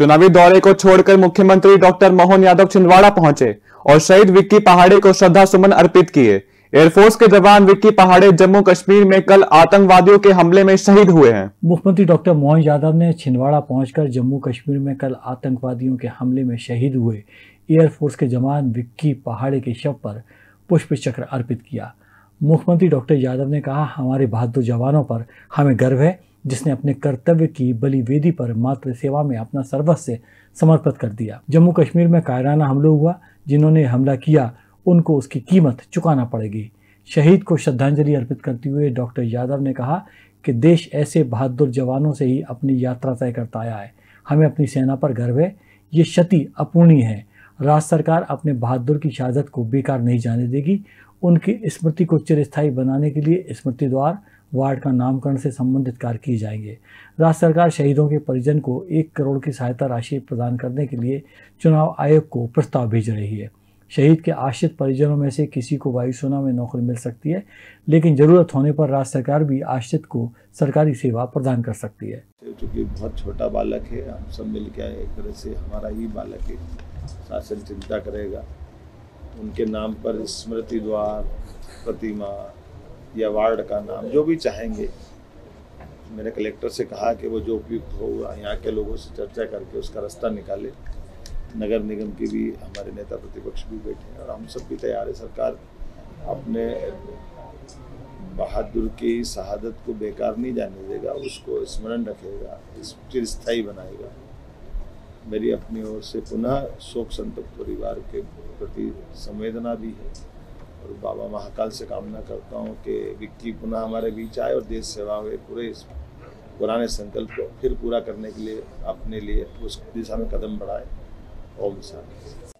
चुनावी दौरे को छोड़कर मुख्यमंत्री डॉक्टर मोहन यादव छिंदवाड़ा पहुँचे और शहीद विक्की पहाड़े को श्रद्धा सुमन अर्पित किए। एयरफोर्स के जवान विक्की पहाड़े जम्मू कश्मीर में कल आतंकवादियों के हमले में शहीद हुए हैं। मुख्यमंत्री डॉक्टर मोहन यादव ने छिंदवाड़ा पहुंचकर जम्मू कश्मीर में कल आतंकवादियों के हमले में शहीद हुए। एयरफोर्स के जवान विक्की पहाड़े के शव पर पुष्प चक्र अर्पित किया। मुख्यमंत्री डॉक्टर यादव ने कहा, हमारे बहादुर जवानों पर हमें गर्व है जिसने अपने कर्तव्य की बलि वेदी पर मातृ सेवा में अपना सर्वस्व समर्पित कर दिया। जम्मू कश्मीर में कायराना हमला हुआ, जिन्होंने हमला किया, उनको उसकी कीमत चुकाना पड़ेगी। शहीद को श्रद्धांजलि अर्पित करते हुए डॉक्टर यादव ने कहा कि देश ऐसे बहादुर जवानों से ही अपनी यात्रा तय करता आया है। हमें अपनी सेना पर गर्व है। ये क्षति अपूर्णीय है। राज्य सरकार अपने बहादुर की शहादत को बेकार नहीं जाने देगी। उनकी स्मृति को चिरस्थायी बनाने के लिए स्मृति द्वार वार्ड का नामकरण से संबंधित कार्य किए जाएँगे। राज्य सरकार शहीदों के परिजन को एक करोड़ की सहायता राशि प्रदान करने के लिए चुनाव आयोग को प्रस्ताव भेज रही है। शहीद के आश्रित परिजनों में से किसी को वायुसेना में नौकरी मिल सकती है, लेकिन ज़रूरत होने पर राज्य सरकार भी आश्रित को सरकारी सेवा प्रदान कर सकती है। चूँकि बहुत छोटा बालक है, हम सब मिल के एक तरह से हमारा ही बालक है शासन चिंता करेगा। उनके नाम पर स्मृति द्वार, प्रतिमा या वार्ड का नाम, जो भी चाहेंगे। मैंने कलेक्टर से कहा कि वो जो उपयुक्त हो, यहाँ के लोगों से चर्चा करके उसका रास्ता निकाले। नगर निगम के भी हमारे नेता प्रतिपक्ष भी बैठे हैं और हम सब भी तैयार है। सरकार अपने बहादुर की शहादत को बेकार नहीं जाने देगा, उसको स्मरण रखेगा, इस चिरस्थायी बनाएगा। मेरी अपनी ओर से पुनः शोक संतप्त परिवार के प्रति संवेदना भी है। और बाबा महाकाल से कामना करता हूँ कि विक्की पुनः हमारे बीच आए और देश सेवा हुए पूरे इस पुराने संकल्प को फिर पूरा करने के लिए, अपने लिए उस दिशा में कदम बढ़ाए। ओम शांति